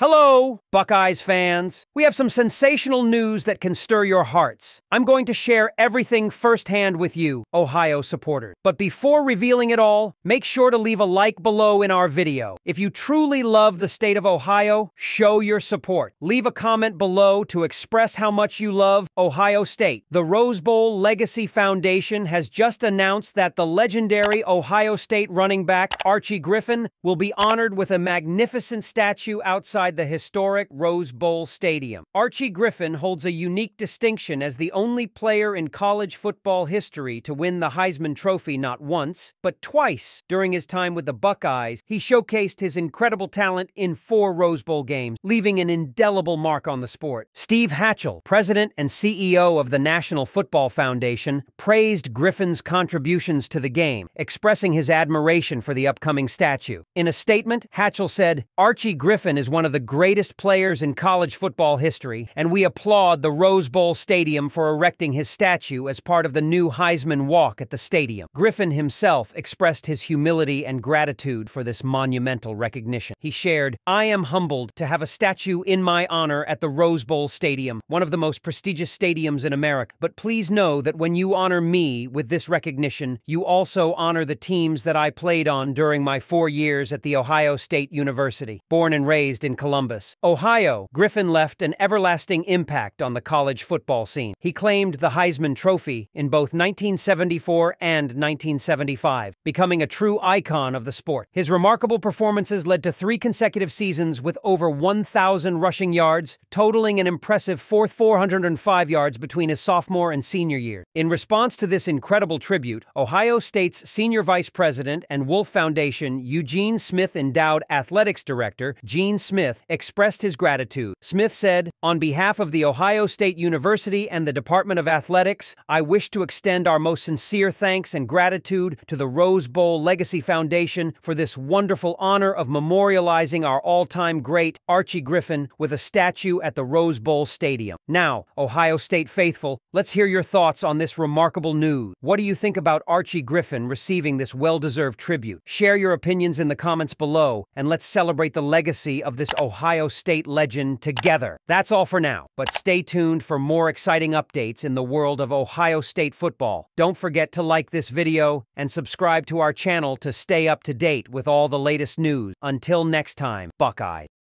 Hello, Buckeyes fans. We have some sensational news that can stir your hearts. I'm going to share everything firsthand with you, Ohio supporters. But before revealing it all, make sure to leave a like below in our video. If you truly love the state of Ohio, show your support. Leave a comment below to express how much you love Ohio State. The Rose Bowl Legacy Foundation has just announced that the legendary Ohio State running back Archie Griffin will be honored with a magnificent statue outside inside the historic Rose Bowl Stadium. Archie Griffin holds a unique distinction as the only player in college football history to win the Heisman Trophy not once, but twice during his time with the Buckeyes. He showcased his incredible talent in four Rose Bowl games, leaving an indelible mark on the sport. Steve Hatchell, president and CEO of the National Football Foundation, praised Griffin's contributions to the game, expressing his admiration for the upcoming statue. In a statement, Hatchell said, Archie Griffin is one of the the greatest players in college football history, and we applaud the Rose Bowl Stadium for erecting his statue as part of the new Heisman Walk at the stadium. Griffin himself expressed his humility and gratitude for this monumental recognition. He shared, I am humbled to have a statue in my honor at the Rose Bowl Stadium, one of the most prestigious stadiums in America. But please know that when you honor me with this recognition, you also honor the teams that I played on during my four years at The Ohio State University. Born and raised in Columbus, Ohio, Griffin left an everlasting impact on the college football scene. He claimed the Heisman Trophy in both 1974 and 1975, becoming a true icon of the sport. His remarkable performances led to three consecutive seasons with over 1,000 rushing yards, totaling an impressive fourth 405 yards between his sophomore and senior year. In response to this incredible tribute, Ohio State's senior vice president and Wolfe Foundation Eugene Smith Endowed Athletics Director, Gene Smith, expressed his gratitude. Smith said, On behalf of the Ohio State University and the Department of Athletics, I wish to extend our most sincere thanks and gratitude to the Rose Bowl Legacy Foundation for this wonderful honor of memorializing our all-time great Archie Griffin with a statue at the Rose Bowl Stadium. Now, Ohio State faithful, let's hear your thoughts on this remarkable news. What do you think about Archie Griffin receiving this well-deserved tribute? Share your opinions in the comments below, and let's celebrate the legacy of this Ohio State legend together. That's all for now, but stay tuned for more exciting updates in the world of Ohio State football. Don't forget to like this video and subscribe to our channel to stay up to date with all the latest news. Until next time, Buckeye.